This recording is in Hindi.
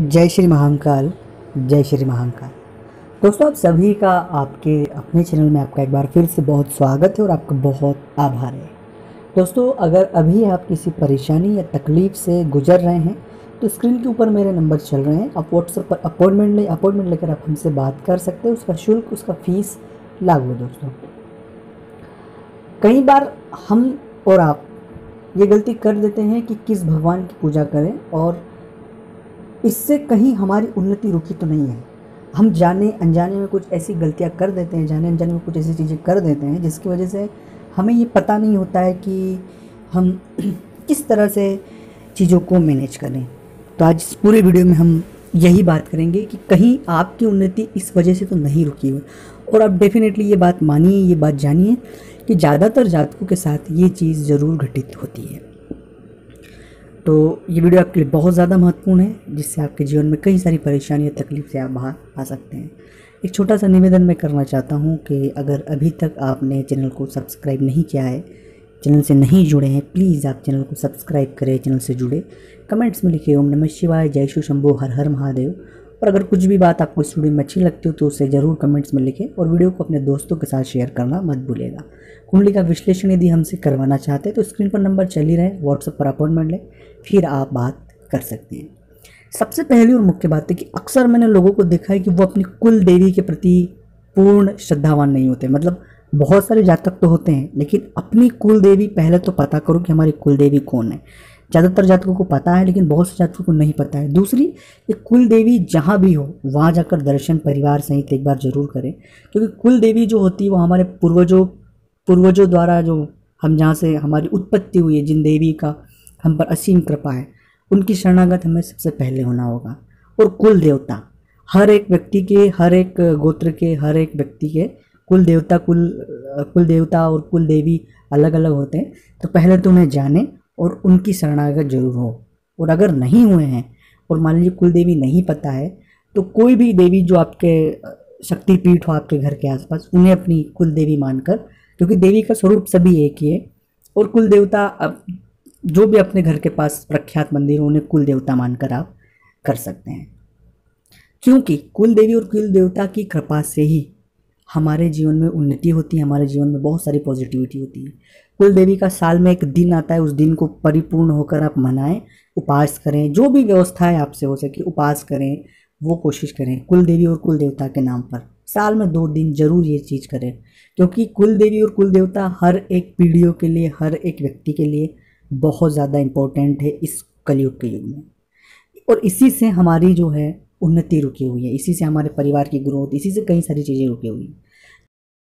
जय श्री महाकाल, जय श्री महाकाल। दोस्तों, आप सभी का आपके अपने चैनल में आपका एक बार फिर से बहुत स्वागत है और आपका बहुत आभार है। दोस्तों, अगर अभी आप किसी परेशानी या तकलीफ़ से गुजर रहे हैं तो स्क्रीन के ऊपर मेरे नंबर चल रहे हैं। आप व्हाट्सएप पर अपॉइंटमेंट ले, अपॉइंटमेंट लेकर आप हमसे बात कर सकते हैं। उसका शुल्क, उसका फ़ीस लागू है दोस्तों। कई बार हम और आप ये गलती कर देते हैं कि किस भगवान की पूजा करें और इससे कहीं हमारी उन्नति रुकी तो नहीं है। हम जाने, अनजाने में कुछ ऐसी गलतियाँ कर देते हैं, जाने, अनजाने में कुछ ऐसी चीज़ें कर देते हैं, जिसकी वजह से हमें ये पता नहीं होता है कि हम किस तरह से चीज़ों को मैनेज करें। तो आज इस पूरे वीडियो में हम यही बात करेंगे कि कहीं आपकी उन्नति इस वजह से तो नहीं रुकी हुई और आप डेफिनेटली ये बात मानिए, ये बात जानिए कि ज़्यादातर जातकों के साथ ये चीज़ ज़रूर घटित होती है। तो ये वीडियो आपके लिए बहुत ज़्यादा महत्वपूर्ण है, जिससे आपके जीवन में कई सारी परेशानी या तकलीफ़ से आप बाहर आ सकते हैं। एक छोटा सा निवेदन मैं करना चाहता हूँ कि अगर अभी तक आपने चैनल को सब्सक्राइब नहीं किया है, चैनल से नहीं जुड़े हैं, प्लीज़ आप चैनल को सब्सक्राइब करें, चैनल से जुड़े। कमेंट्स में लिखे ओम नमः शिवाय, जय शिव शंभो, हर हर महादेव। और अगर कुछ भी बात आपको इस वीडियो में अच्छी लगती हो तो उसे ज़रूर कमेंट्स में लिखें और वीडियो को अपने दोस्तों के साथ शेयर करना मत भूलिएगा। कुंडली का विश्लेषण यदि हमसे करवाना चाहते हैं तो स्क्रीन पर नंबर चल ही रहे व्हाट्सएप पर अपॉइंटमेंट लें, फिर आप बात कर सकते हैं। सबसे पहली और मुख्य बात है कि अक्सर मैंने लोगों को देखा है कि वो अपनी कुल देवी के प्रति पूर्ण श्रद्धावान नहीं होते। मतलब बहुत सारे जातक तो होते हैं, लेकिन अपनी कुल देवी, पहले तो पता करो कि हमारी कुल देवी कौन है। ज़्यादातर जातकों को पता है, लेकिन बहुत से जातकों को नहीं पता है। दूसरी कि कुल देवी जहाँ भी हो, वहाँ जाकर दर्शन परिवार सहित एक बार ज़रूर करें। क्योंकि कुल देवी जो होती है, वो हमारे पूर्वजों पूर्वजों द्वारा जो हम जहाँ से हमारी उत्पत्ति हुई है, जिन देवी का हम पर असीम कृपा है, उनकी शरणागत हमें सबसे पहले होना होगा। और कुल देवता हर एक व्यक्ति के, हर एक गोत्र के, हर एक व्यक्ति के कुल देवता कुल कुल देवता और कुल देवी अलग अलग होते हैं। तो पहले तो उन्हें जाने और उनकी शरणागत ज़रूर हो। और अगर नहीं हुए हैं, और मान लीजिए कुल देवी नहीं पता है तो कोई भी देवी जो आपके शक्तिपीठ हो आपके घर के आसपास, उन्हें अपनी कुल देवी मानकर, क्योंकि देवी का स्वरूप सभी एक ही है, और कुल देवता अब, जो भी अपने घर के पास प्रख्यात मंदिर हो, उन्हें कुल देवता मानकर आप कर सकते हैं। क्योंकि कुल देवी और कुल देवता की कृपा से ही हमारे जीवन में उन्नति होती है, हमारे जीवन में बहुत सारी पॉजिटिविटी होती है। कुल देवी का साल में एक दिन आता है, उस दिन को परिपूर्ण होकर आप मनाएँ, उपास करें, जो भी व्यवस्थाएँ आपसे हो सके उपास करें, वो कोशिश करें कुल देवी और कुल देवता के नाम पर। साल में दो दिन ज़रूर ये चीज़ करें, क्योंकि कुल देवी और कुल देवता हर एक पीढ़ियों के लिए, हर एक व्यक्ति के लिए बहुत ज़्यादा इम्पोर्टेंट है इस कलयुग के युग में। और इसी से हमारी जो है उन्नति रुकी हुई है। इसी से हमारे परिवार की ग्रोथ इसी से कई सारी चीज़ें रुकी हुई हैं।